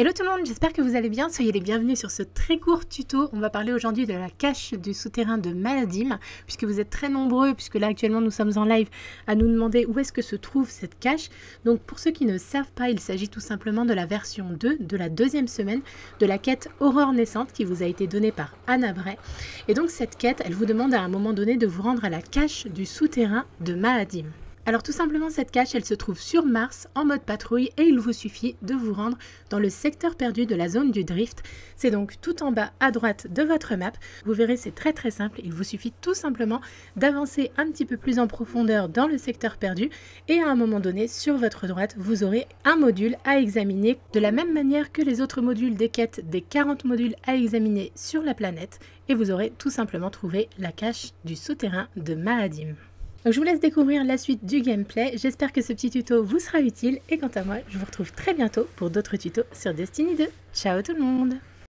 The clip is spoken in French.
Hello tout le monde, j'espère que vous allez bien. Soyez les bienvenus sur ce très court tuto. On va parler aujourd'hui de la cache du souterrain de Maladim, puisque vous êtes très nombreux, puisque là actuellement nous sommes en live, à nous demander où est-ce que se trouve cette cache. Donc pour ceux qui ne savent pas, il s'agit tout simplement de la version 2 de la deuxième semaine de la quête Aurore naissante qui vous a été donnée par Anna Bray. Et donc cette quête, elle vous demande à un moment donné de vous rendre à la cache du souterrain de Maladim. Alors tout simplement cette cache elle se trouve sur Mars en mode patrouille et il vous suffit de vous rendre dans le secteur perdu de la zone du drift. C'est donc tout en bas à droite de votre map. Vous verrez c'est très très simple, il vous suffit tout simplement d'avancer un petit peu plus en profondeur dans le secteur perdu et à un moment donné sur votre droite vous aurez un module à examiner de la même manière que les autres modules des quêtes des 40 modules à examiner sur la planète et vous aurez tout simplement trouvé la cache du souterrain de Maadim. Je vous laisse découvrir la suite du gameplay. J'espère que ce petit tuto vous sera utile et quant à moi, je vous retrouve très bientôt pour d'autres tutos sur Destiny 2. Ciao tout le monde